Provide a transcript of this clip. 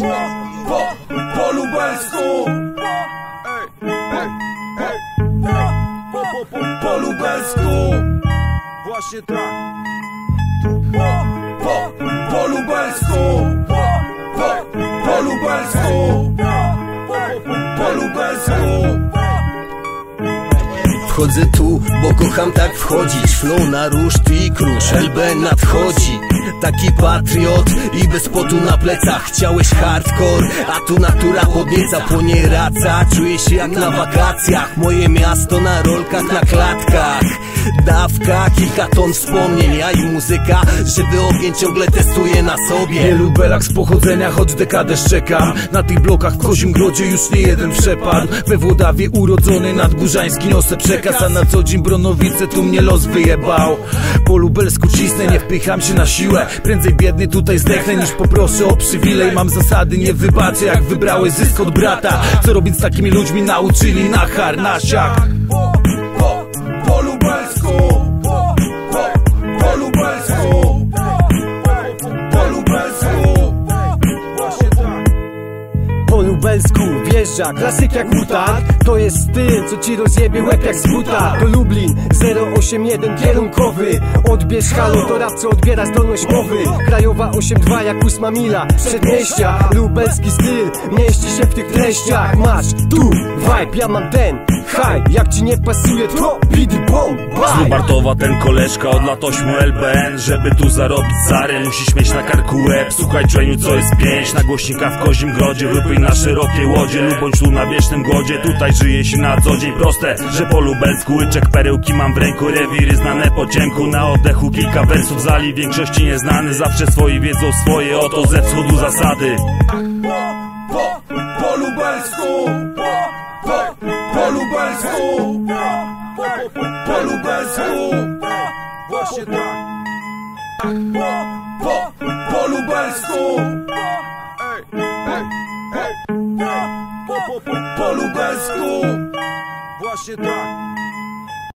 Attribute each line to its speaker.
Speaker 1: Po, po lubelsku Po, lubelsku
Speaker 2: Właśnie tak.
Speaker 1: Po, po lubelsku Po, po lubelsku Po lubelsku
Speaker 3: Wchodzę tu, bo kocham tak wchodzić. Flow na ruszt i krusz, LB nadchodzi. Taki patriot i bez potu na plecach. Chciałeś hardcore, a tu natura podnieca. Płonie raca, czuję się jak na wakacjach. Moje miasto na rolkach, na klatkach Dawka, kilka ton wspomnień Ja i muzyka, żeby ogień ciągle testuję na sobie.
Speaker 4: Wielu belak z pochodzenia, choć dekadę szczekam. Na tych blokach w Kozim Grodzie już nie jeden przepadł. We Włodawie urodzony nadgórzański niosę przekaz na co dzień Bronowice tu mnie los wyjebał. Po lubelsku cisnę, nie wpycham się na siłę. Prędzej biedny tutaj zdechnę niż poproszę o przywilej. Mam zasady, nie wybaczę jak wybrałeś zysk od brata. Co robić z takimi ludźmi? Nauczyli na harnasiach
Speaker 1: lubelsku
Speaker 5: wjeżdża klasyk jak mutant. To jest styl, co ci rozjebie łeb jak z buta To Lublin 081 kierunkowy. Odbierz halo, to rap co odbiera zdolność mowy. Krajowa 82 jak ósma mila Przedmieścia, lubelski styl Mieści się w tych treściach. Masz tu vibe, ja mam ten Haj, jak ci nie pasuje to Bidi bomb,
Speaker 6: Z
Speaker 5: bye
Speaker 6: Lubartowa ten koleżka od lat 8 LBN Żeby tu zarobić zary musisz mieć na karku łeb. Słuchaj Czeniu co jest pięć? Na głośnika w Kozim Grodzie Wypij na szerokie łodzie. Lub bądź tu na wiecznym głodzie Tutaj żyje się na co dzień proste. Że po lubelsku łyczek perełki mam w ręku. Rewiry znane po cienku Na oddechu kilka wersów zali. Większości nieznany Zawsze swoi wiedzą swoje. Oto ze wschodu zasady.
Speaker 1: Po, Po, po lubelsku. Po, po, po lubelsku
Speaker 2: Właśnie tak
Speaker 1: Po, po, po lubelsku po lubelsku
Speaker 2: Właśnie tak